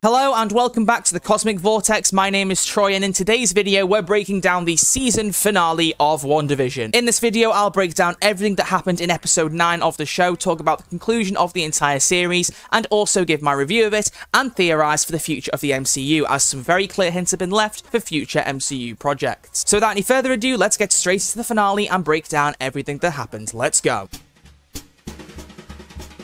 Hello and welcome back to the Cosmic Vortex. My name is Troy and in today's video we're breaking down the season finale of WandaVision. In this video I'll break down everything that happened in episode 9 of the show, talk about the conclusion of the entire series and also give my review of it and theorise for the future of the MCU as some very clear hints have been left for future MCU projects. So without any further ado let's get straight to the finale and break down everything that happened. Let's go.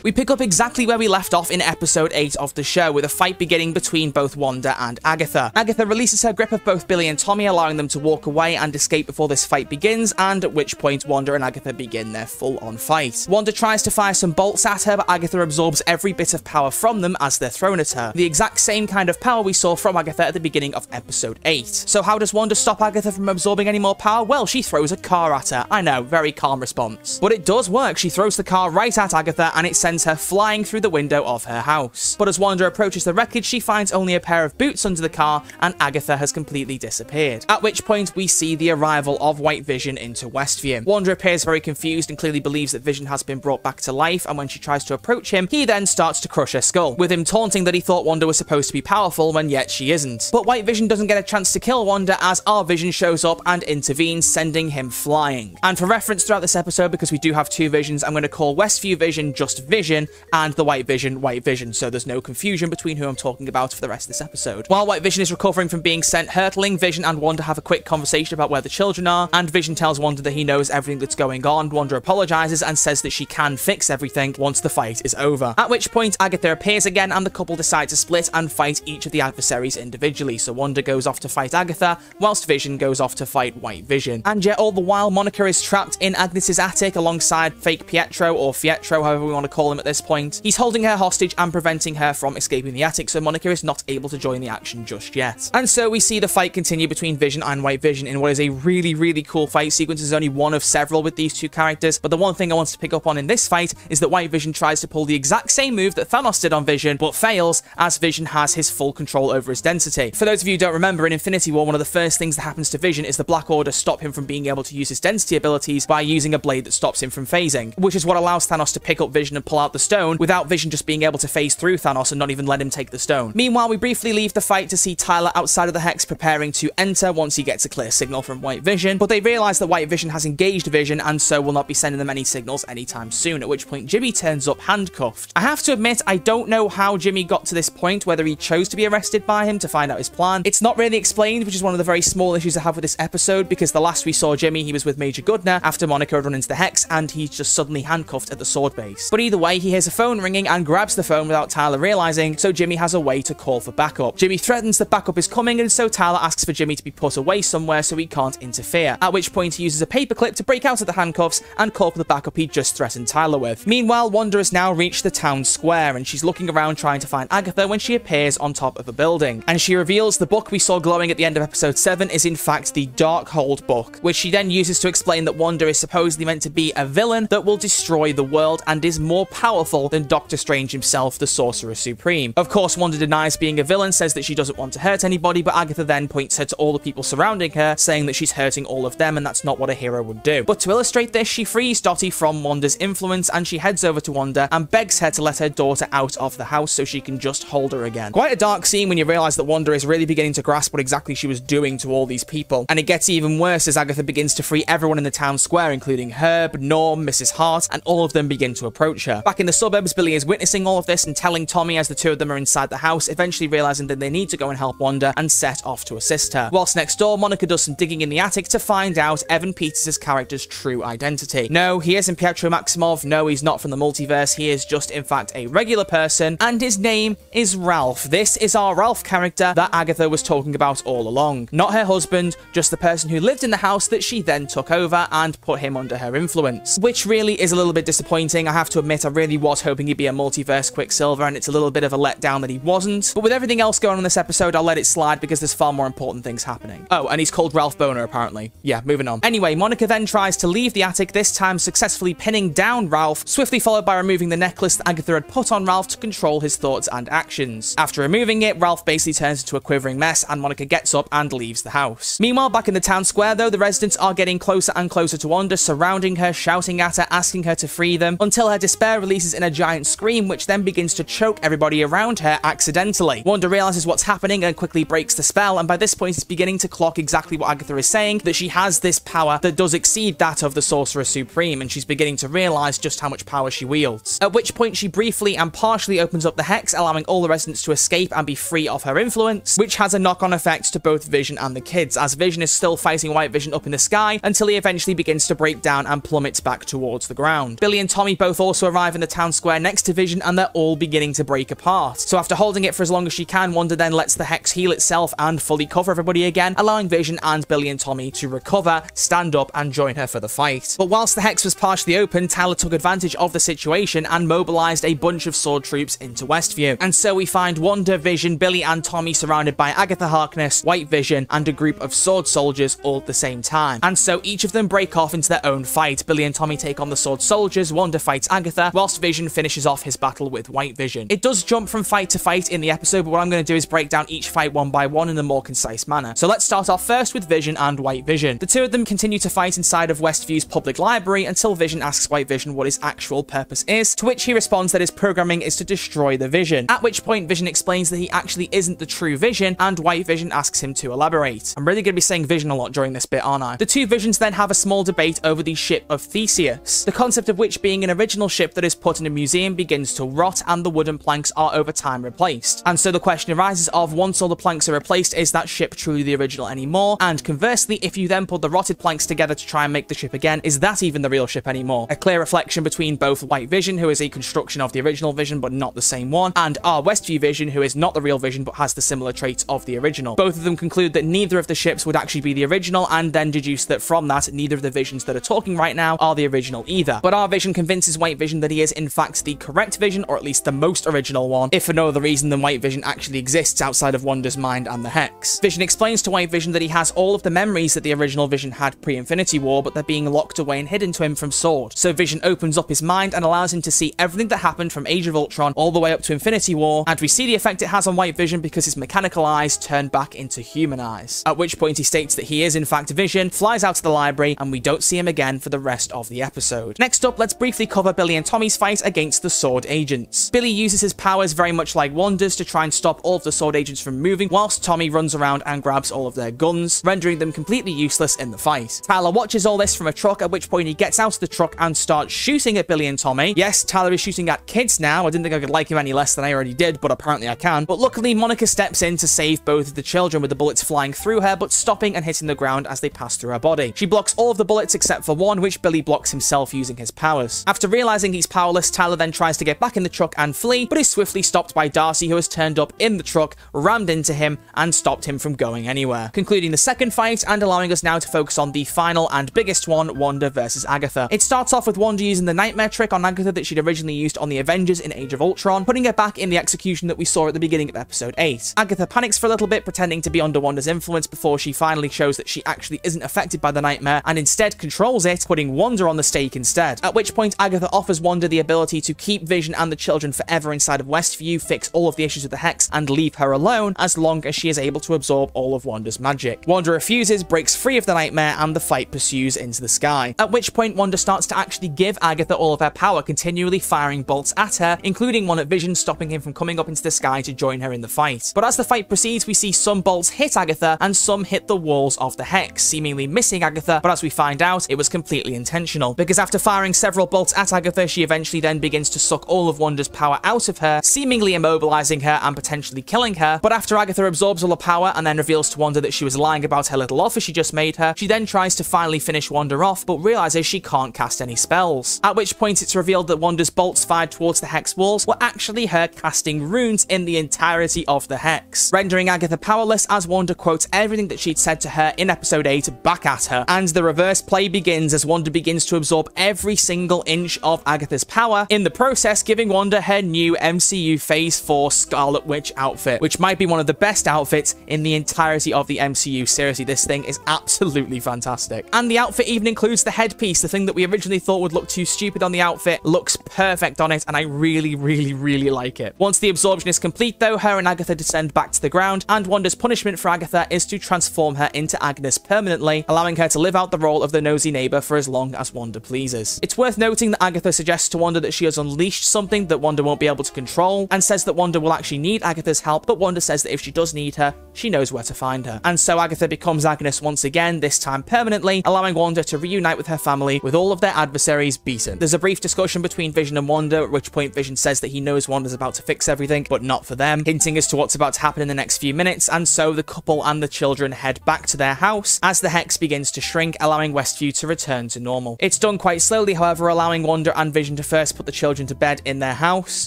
We pick up exactly where we left off in episode 8 of the show, with a fight beginning between both Wanda and Agatha. Agatha releases her grip of both Billy and Tommy, allowing them to walk away and escape before this fight begins, and at which point Wanda and Agatha begin their full-on fight. Wanda tries to fire some bolts at her, but Agatha absorbs every bit of power from them as they're thrown at her. The exact same kind of power we saw from Agatha at the beginning of episode 8. So how does Wanda stop Agatha from absorbing any more power? Well, she throws a car at her. I know, very calm response. But it does work. She throws the car right at Agatha, and it sends sends her flying through the window of her house. But as Wanda approaches the wreckage, she finds only a pair of boots under the car, and Agatha has completely disappeared. At which point, we see the arrival of White Vision into Westview. Wanda appears very confused and clearly believes that Vision has been brought back to life, and when she tries to approach him, he then starts to crush her skull, with him taunting that he thought Wanda was supposed to be powerful when yet she isn't. But White Vision doesn't get a chance to kill Wanda as our Vision shows up and intervenes, sending him flying. And for reference throughout this episode, because we do have two Visions, I'm going to call Westview Vision just Vision, and the White Vision White Vision, so there's no confusion between who I'm talking about for the rest of this episode. While White Vision is recovering from being sent hurtling, Vision and Wanda have a quick conversation about where the children are, and Vision tells Wanda that he knows everything that's going on. Wanda apologizes and says that she can fix everything once the fight is over. At which point, Agatha appears again, and the couple decide to split and fight each of the adversaries individually. So Wanda goes off to fight Agatha, whilst Vision goes off to fight White Vision. And yet, all the while, Monica is trapped in Agnes's attic alongside fake Pietro, or Fietro, however we want to call him at this point. He's holding her hostage and preventing her from escaping the attic, so Monica is not able to join the action just yet. And so we see the fight continue between Vision and White Vision in what is a really, really cool fight sequence. There's only one of several with these two characters, but the one thing I want to pick up on in this fight is that White Vision tries to pull the exact same move that Thanos did on Vision, but fails as Vision has his full control over his density. For those of you who don't remember, in Infinity War, one of the first things that happens to Vision is the Black Order stop him from being able to use his density abilities by using a blade that stops him from phasing, which is what allows Thanos to pick up Vision and pull out the stone without Vision just being able to phase through Thanos and not even let him take the stone. Meanwhile, we briefly leave the fight to see Tyler outside of the Hex preparing to enter once he gets a clear signal from White Vision, but they realize that White Vision has engaged Vision and so will not be sending them any signals anytime soon, at which point Jimmy turns up handcuffed. I have to admit, I don't know how Jimmy got to this point, whether he chose to be arrested by him to find out his plan. It's not really explained, which is one of the very small issues I have with this episode, because the last we saw Jimmy, he was with Major Goodner after Monica had run into the Hex, and he's just suddenly handcuffed at the sword base. But either way, he hears a phone ringing and grabs the phone without Tyler realizing, so Jimmy has a way to call for backup. Jimmy threatens that backup is coming, and so Tyler asks for Jimmy to be put away somewhere so he can't interfere, at which point he uses a paperclip to break out of the handcuffs and call for the backup he just threatened Tyler with. Meanwhile, Wanda has now reached the town square, and she's looking around trying to find Agatha when she appears on top of a building, and she reveals the book we saw glowing at the end of episode 7 is in fact the Darkhold book, which she then uses to explain that Wanda is supposedly meant to be a villain that will destroy the world and is more powerful than Doctor Strange himself, the Sorcerer Supreme. Of course, Wanda denies being a villain, says that she doesn't want to hurt anybody, but Agatha then points her to all the people surrounding her, saying that she's hurting all of them and that's not what a hero would do. But to illustrate this, she frees Dottie from Wanda's influence and she heads over to Wanda and begs her to let her daughter out of the house so she can just hold her again. Quite a dark scene when you realize that Wanda is really beginning to grasp what exactly she was doing to all these people. And it gets even worse as Agatha begins to free everyone in the town square, including Herb, Norm, Mrs. Hart, and all of them begin to approach her. Back in the suburbs, Billy is witnessing all of this and telling Tommy as the two of them are inside the house, eventually realizing that they need to go and help Wanda and set off to assist her. Whilst next door, Monica does some digging in the attic to find out Evan Peters' character's true identity. No, he isn't Pietro Maximoff. No, he's not from the multiverse. He is just, in fact, a regular person, and his name is Ralph. This is our Ralph character that Agatha was talking about all along. Not her husband, just the person who lived in the house that she then took over and put him under her influence. Which really is a little bit disappointing. I have to admit, I really was hoping he'd be a multiverse Quicksilver, and it's a little bit of a letdown that he wasn't. But with everything else going on in this episode, I'll let it slide because there's far more important things happening. Oh, and he's called Ralph Bohner, apparently. Yeah, moving on. Anyway, Monica then tries to leave the attic, this time successfully pinning down Ralph, swiftly followed by removing the necklace that Agatha had put on Ralph to control his thoughts and actions. After removing it, Ralph basically turns into a quivering mess, and Monica gets up and leaves the house. Meanwhile, back in the town square, though, the residents are getting closer and closer to Wanda, surrounding her, shouting at her, asking her to free them, until her despair releases in a giant scream, which then begins to choke everybody around her accidentally. Wanda realizes what's happening and quickly breaks the spell, and by this point it's beginning to clock exactly what Agatha is saying, that she has this power that does exceed that of the Sorcerer Supreme, and she's beginning to realize just how much power she wields. At which point she briefly and partially opens up the Hex, allowing all the residents to escape and be free of her influence, which has a knock-on effect to both Vision and the kids, as Vision is still fighting White Vision up in the sky until he eventually begins to break down and plummets back towards the ground. Billy and Tommy both also arrive in the town square next to Vision and they're all beginning to break apart. So after holding it for as long as she can, Wanda then lets the Hex heal itself and fully cover everybody again, allowing Vision and Billy and Tommy to recover, stand up, and join her for the fight. But whilst the Hex was partially open, Tyler took advantage of the situation and mobilized a bunch of sword troops into Westview. And so we find Wanda, Vision, Billy, and Tommy surrounded by Agatha Harkness, White Vision, and a group of sword soldiers all at the same time. And so each of them break off into their own fight. Billy and Tommy take on the sword soldiers, Wanda fights Agatha, Vision finishes off his battle with White Vision. It does jump from fight to fight in the episode, but what I'm going to do is break down each fight one by one in a more concise manner. So let's start off first with Vision and White Vision. The two of them continue to fight inside of Westview's public library until Vision asks White Vision what his actual purpose is, to which he responds that his programming is to destroy the Vision. At which point Vision explains that he actually isn't the true Vision, and White Vision asks him to elaborate. I'm really going to be saying Vision a lot during this bit, aren't I? The two Visions then have a small debate over the ship of Theseus, the concept of which being an original ship that is put in a museum begins to rot and the wooden planks are over time replaced. And so the question arises of once all the planks are replaced, is that ship truly the original anymore? And conversely, if you then put the rotted planks together to try and make the ship again, is that even the real ship anymore? A clear reflection between both White Vision, who is a construction of the original Vision but not the same one, and our Westview Vision, who is not the real Vision but has the similar traits of the original. Both of them conclude that neither of the ships would actually be the original, and then deduce that from that, neither of the Visions that are talking right now are the original either. But our Vision convinces White Vision that is in fact the correct Vision, or at least the most original one, if for no other reason than White Vision actually exists outside of Wanda's mind and the Hex. Vision explains to White Vision that he has all of the memories that the original Vision had pre-Infinity War, but they're being locked away and hidden to him from Sword. So Vision opens up his mind and allows him to see everything that happened from Age of Ultron all the way up to Infinity War, and we see the effect it has on White Vision because his mechanical eyes turn back into human eyes. At which point he states that he is in fact Vision, flies out to the library, and we don't see him again for the rest of the episode. Next up, let's briefly cover Billy and Fight against the Sword Agents. Billy uses his powers very much like Wanda's to try and stop all of the Sword Agents from moving, whilst Tommy runs around and grabs all of their guns, rendering them completely useless in the fight. Tyler watches all this from a truck, at which point he gets out of the truck and starts shooting at Billy and Tommy. Yes, Tyler is shooting at kids now. I didn't think I could like him any less than I already did, but apparently I can. But luckily, Monica steps in to save both of the children with the bullets flying through her, but stopping and hitting the ground as they pass through her body. She blocks all of the bullets except for one, which Billy blocks himself using his powers. After realizing he's powerless, Tyler then tries to get back in the truck and flee, but is swiftly stopped by Darcy, who has turned up in the truck, rammed into him, and stopped him from going anywhere. Concluding the second fight and allowing us now to focus on the final and biggest one, Wanda versus Agatha. It starts off with Wanda using the nightmare trick on Agatha that she'd originally used on the Avengers in Age of Ultron, putting her back in the execution that we saw at the beginning of episode 8. Agatha panics for a little bit, pretending to be under Wanda's influence before she finally shows that she actually isn't affected by the nightmare and instead controls it, putting Wanda on the stake instead. At which point Agatha offers Wanda the ability to keep Vision and the children forever inside of Westview, fix all of the issues with the Hex, and leave her alone as long as she is able to absorb all of Wanda's magic. Wanda refuses, breaks free of the nightmare, and the fight pursues into the sky. At which point Wanda starts to actually give Agatha all of her power, continually firing bolts at her, including one at Vision, stopping him from coming up into the sky to join her in the fight. But as the fight proceeds, we see some bolts hit Agatha, and some hit the walls of the Hex, seemingly missing Agatha, but as we find out, it was completely intentional. Because after firing several bolts at Agatha, she eventually then begins to suck all of Wanda's power out of her, seemingly immobilizing her and potentially killing her. But after Agatha absorbs all the power and then reveals to Wanda that she was lying about her little offer she just made her, she then tries to finally finish Wanda off, but realizes she can't cast any spells. At which point it's revealed that Wanda's bolts fired towards the Hex walls were actually her casting runes in the entirety of the Hex, rendering Agatha powerless as Wanda quotes everything that she'd said to her in episode 8 back at her. And the reverse play begins as Wanda begins to absorb every single inch of Agatha's power, in the process giving Wanda her new MCU Phase 4 Scarlet Witch outfit, which might be one of the best outfits in the entirety of the MCU. Seriously, this thing is absolutely fantastic. And the outfit even includes the headpiece, the thing that we originally thought would look too stupid on the outfit, looks perfect on it, and I really, really, really like it. Once the absorption is complete though, her and Agatha descend back to the ground, and Wanda's punishment for Agatha is to transform her into Agnes permanently, allowing her to live out the role of the nosy neighbor for as long as Wanda pleases. It's worth noting that Agatha suggests to Wanda that she has unleashed something that Wanda won't be able to control, and says that Wanda will actually need Agatha's help, but Wanda says that if she does need her, she knows where to find her. And so Agatha becomes Agnes once again, this time permanently, allowing Wanda to reunite with her family with all of their adversaries beaten. There's a brief discussion between Vision and Wanda, at which point Vision says that he knows Wanda's about to fix everything, but not for them, hinting as to what's about to happen in the next few minutes, and so the couple and the children head back to their house as the hex begins to shrink, allowing Westview to return to normal. It's done quite slowly, however, allowing Wanda and Vision to first put the children to bed in their house,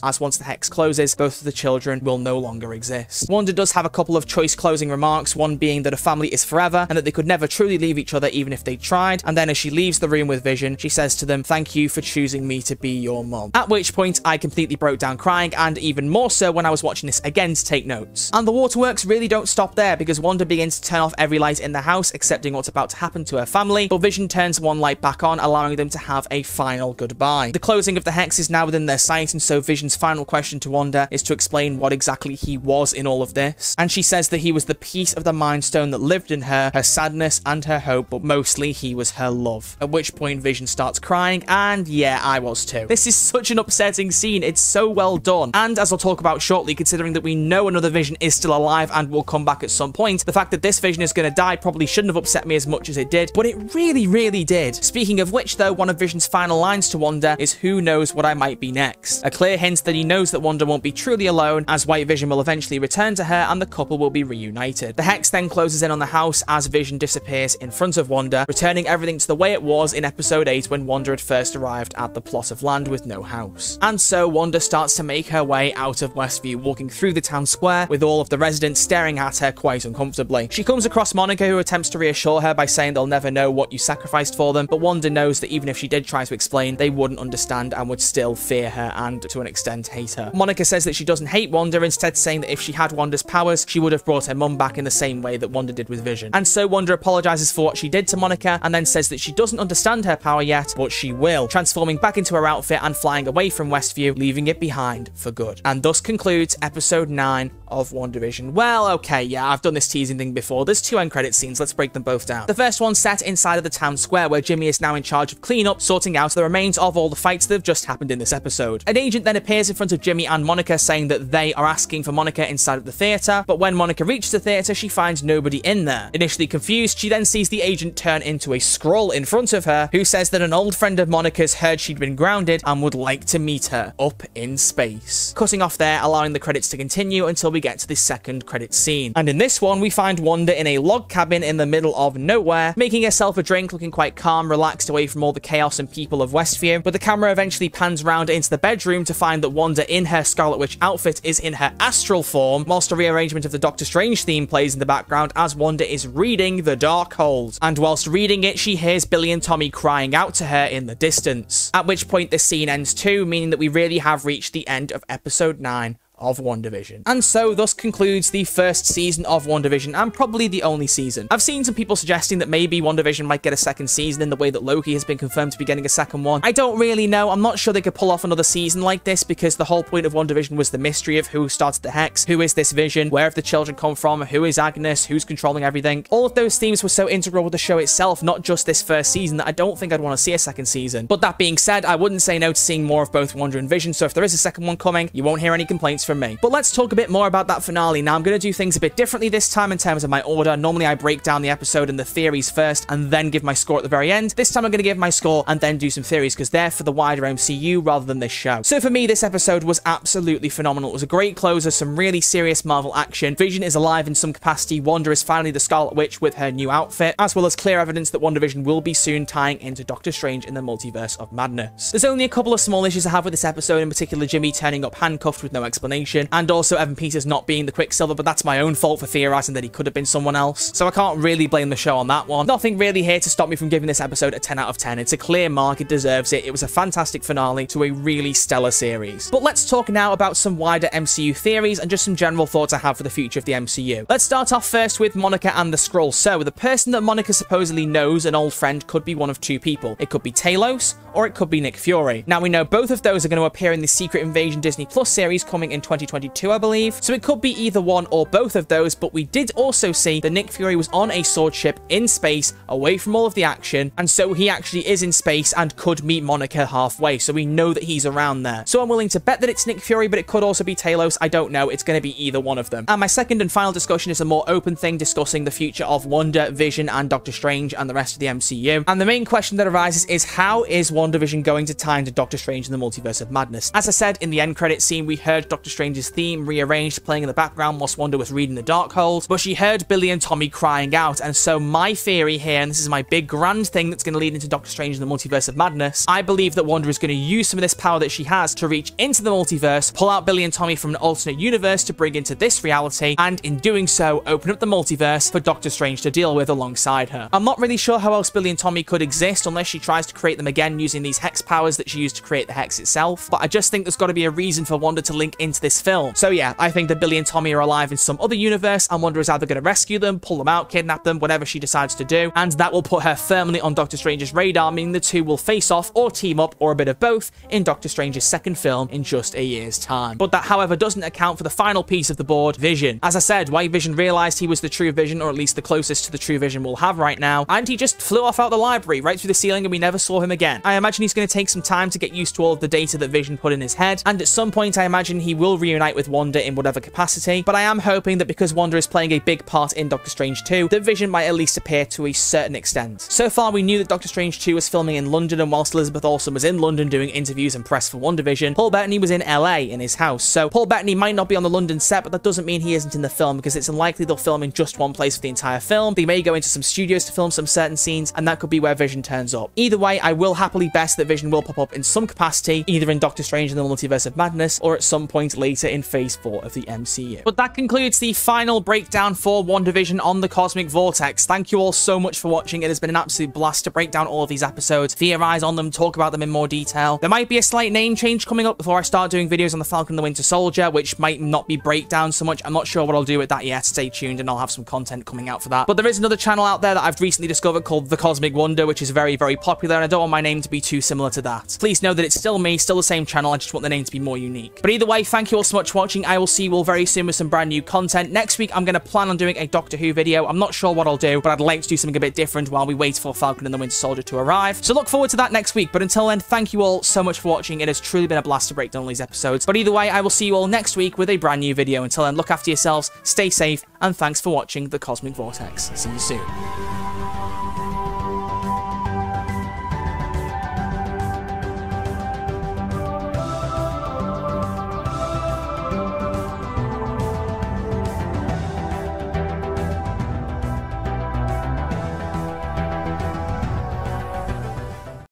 as once the hex closes, both of the children will no longer exist. Wanda does have a couple of choice closing remarks, one being that a family is forever, and that they could never truly leave each other even if they tried, and then as she leaves the room with Vision, she says to them, thank you for choosing me to be your mom. At which point, I completely broke down crying, and even more so when I was watching this again to take notes. And the waterworks really don't stop there, because Wanda begins to turn off every light in the house, accepting what's about to happen to her family, but Vision turns one light back on, allowing them to have a final goodbye. The closing of the hex is now within their sight, and so Vision's final question to Wanda is to explain what exactly he was in all of this. And she says that he was the piece of the Mind Stone that lived in her, her sadness and her hope, but mostly he was her love. At which point Vision starts crying, and yeah, I was too. This is such an upsetting scene, it's so well done. And as I'll talk about shortly, considering that we know another Vision is still alive and will come back at some point, the fact that this Vision is going to die probably shouldn't have upset me as much as it did, but it really, really did. Speaking of which though, one of Vision's final lines to Wanda is who knows what I might be next. A clear hint that he knows that Wanda won't be truly alone, as White Vision will eventually return to her and the couple will be reunited. The Hex then closes in on the house as Vision disappears in front of Wanda, returning everything to the way it was in episode 8 when Wanda had first arrived at the plot of land with no house. And so Wanda starts to make her way out of Westview, walking through the town square with all of the residents staring at her quite uncomfortably. She comes across Monica who attempts to reassure her by saying they'll never know what you sacrificed for them, but Wanda knows that even if she did try to explain, they wouldn't understand and would still fear her and to an extent hate her. Monica says that she doesn't hate Wanda, instead saying that if she had Wanda's powers, she would have brought her mum back in the same way that Wanda did with Vision. And so Wanda apologizes for what she did to Monica and then says that she doesn't understand her power yet, but she will, transforming back into her outfit and flying away from Westview, leaving it behind for good. And thus concludes episode 9 of WandaVision. Well, okay, yeah, I've done this teasing thing before. There's two end credit scenes, let's break them both down. The first one set inside of the town square where Jimmy is now in charge of cleanup, sorting out the remains of all the fights that have just happened in this episode. An agent then appears in front of Jimmy and Monica saying that they are asking for Monica inside of the theatre, but when Monica reaches the theatre, she finds nobody in there. Initially confused, she then sees the agent turn into a Skrull in front of her who says that an old friend of Monica's heard she'd been grounded and would like to meet her up in space. Cutting off there, allowing the credits to continue until we get to the second credit scene. And in this one, we find Wanda in a log cabin in the middle of nowhere, making herself a drink, looking quite calm, relaxed away from all the chaos and people of Westview. But the camera eventually pans round into the bedroom to find that Wanda in her Scarlet Witch outfit is in her astral form, whilst a rearrangement of the Doctor Strange theme plays in the background as Wanda is reading The Dark Darkhold. And whilst reading it, she hears Billy and Tommy crying out to her in the distance. At which point the scene ends too, meaning that we really have reached the end of episode 9 of WandaVision. And so thus concludes the first season of WandaVision and probably the only season. I've seen some people suggesting that maybe WandaVision might get a second season in the way that Loki has been confirmed to be getting a second one. I don't really know. I'm not sure they could pull off another season like this because the whole point of WandaVision was the mystery of who started the Hex, who is this Vision, where have the children come from, who is Agnes, who's controlling everything. All of those themes were so integral with the show itself, not just this first season, that I don't think I'd want to see a second season. But that being said, I wouldn't say no to seeing more of both Wanda and Vision, so if there is a second one coming, you won't hear any complaints from me. But let's talk a bit more about that finale. Now, I'm going to do things a bit differently this time in terms of my order. Normally, I break down the episode and the theories first and then give my score at the very end. This time, I'm going to give my score and then do some theories because they're for the wider MCU rather than this show. So for me, this episode was absolutely phenomenal. It was a great closer, some really serious Marvel action. Vision is alive in some capacity. Wanda is finally the Scarlet Witch with her new outfit, as well as clear evidence that WandaVision will be soon tying into Doctor Strange in the Multiverse of Madness. There's only a couple of small issues I have with this episode, in particular Jimmy turning up handcuffed with no explanation, and also Evan Peters not being the Quicksilver, but that's my own fault for theorizing that he could have been someone else. So I can't really blame the show on that one. Nothing really here to stop me from giving this episode a 10 out of 10. It's a clear mark, it deserves it. It was a fantastic finale to a really stellar series. But let's talk now about some wider MCU theories and just some general thoughts I have for the future of the MCU. Let's start off first with Monica and the Skrull. So, the person that Monica supposedly knows, an old friend, could be one of two people. It could be Talos, or it could be Nick Fury. Now, we know both of those are going to appear in the Secret Invasion Disney Plus series coming in 2022, I believe. So it could be either one or both of those, but we did also see that Nick Fury was on a sword ship in space, away from all of the action, and so he actually is in space and could meet Monica halfway, so we know that he's around there. So I'm willing to bet that it's Nick Fury, but it could also be Talos. I don't know. It's going to be either one of them. And my second and final discussion is a more open thing discussing the future of Wanda, Vision, and Doctor Strange and the rest of the MCU. And the main question that arises is how is WandaVision going to tie into Doctor Strange in the Multiverse of Madness? As I said in the end credit scene, we heard Doctor Strange's theme rearranged playing in the background whilst Wanda was reading the Darkhold, but she heard Billy and Tommy crying out. And so my theory here, and this is my big grand thing that's going to lead into Doctor Strange in the Multiverse of Madness, I believe that Wanda is going to use some of this power that she has to reach into the multiverse, pull out Billy and Tommy from an alternate universe to bring into this reality, and in doing so, open up the multiverse for Doctor Strange to deal with alongside her. I'm not really sure how else Billy and Tommy could exist unless she tries to create them again using these hex powers that she used to create the hex itself, but I just think there's got to be a reason for Wanda to link into this film. So yeah, I think that Billy and Tommy are alive in some other universe, and Wanda is either going to rescue them, pull them out, kidnap them, whatever she decides to do, and that will put her firmly on Doctor Strange's radar, meaning the two will face off or team up or a bit of both in Doctor Strange's second film in just a year's time. But that, however, doesn't account for the final piece of the board, Vision. As I said, White Vision realized he was the true Vision, or at least the closest to the true Vision we'll have right now, and he just flew off out the library, right through the ceiling, and we never saw him again. I imagine he's going to take some time to get used to all of the data that Vision put in his head, and at some point I imagine he will reunite with Wanda in whatever capacity, but I am hoping that because Wanda is playing a big part in Doctor Strange 2, that Vision might at least appear to a certain extent. So far, we knew that Doctor Strange 2 was filming in London, and whilst Elizabeth Olsen was in London doing interviews and press for WandaVision, Paul Bettany was in LA in his house. So Paul Bettany might not be on the London set, but that doesn't mean he isn't in the film because it's unlikely they'll film in just one place for the entire film. They may go into some studios to film some certain scenes, and that could be where Vision turns up. Either way, I will happily bet that Vision will pop up in some capacity, either in Doctor Strange in the Multiverse of Madness or at some point later in Phase 4 of the MCU. But that concludes the final breakdown for WandaVision on the Cosmic Vortex. Thank you all so much for watching. It has been an absolute blast to break down all of these episodes, theorize on them, talk about them in more detail. There might be a slight name change coming up before I start doing videos on the Falcon and the Winter Soldier, which might not be breakdown so much. I'm not sure what I'll do with that yet. Stay tuned and I'll have some content coming out for that. But there is another channel out there that I've recently discovered called The Cosmic Wonder, which is very, very popular, and I don't want my name to be too similar to that. Please know that it's still me, still the same channel, I just want the name to be more unique. But either way, thank you all so much for watching. I will see you all very soon with some brand new content. Next week, I'm going to plan on doing a Doctor Who video. I'm not sure what I'll do, but I'd like to do something a bit different while we wait for Falcon and the Winter Soldier to arrive. So look forward to that next week. But until then, thank you all so much for watching. It has truly been a blast to break down all these episodes. But either way, I will see you all next week with a brand new video. Until then, look after yourselves, stay safe, and thanks for watching The Cosmic Vortex. See you soon.